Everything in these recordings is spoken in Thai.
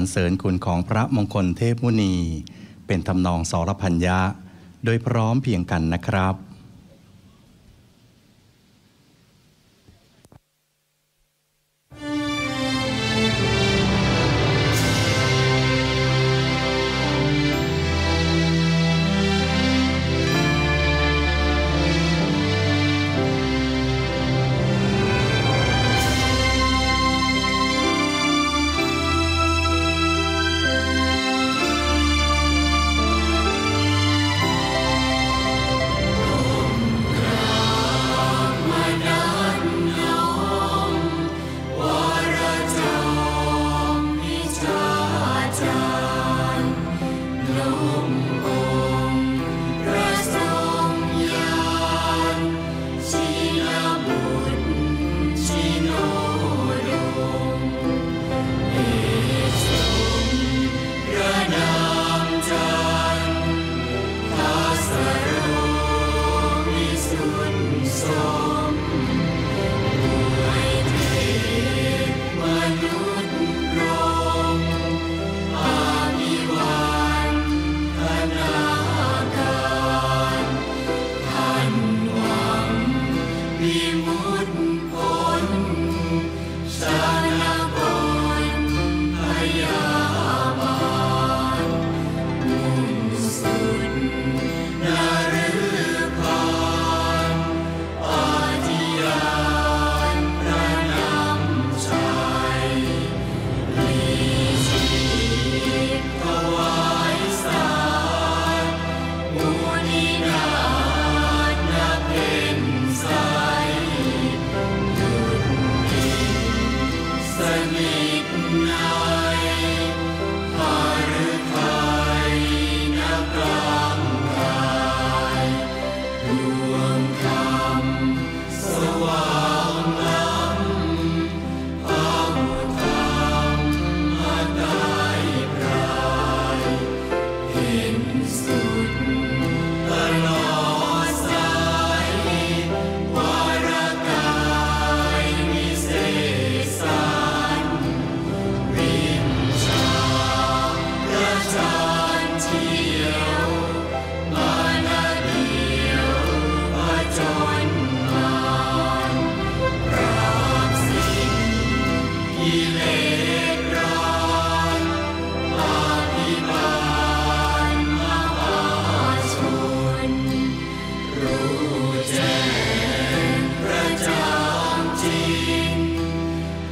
รรเสริญคุณของพระมงคลเทพมุนี เป็นทำนองสรพัญญะ โดยพร้อมเพียงกันนะครับ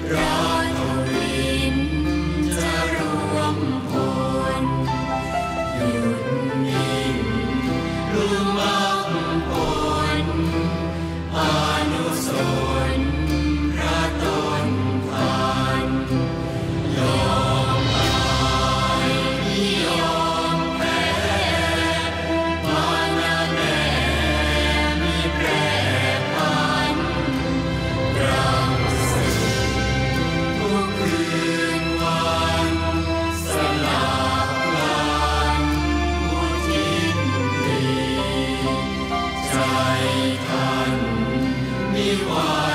God. me why.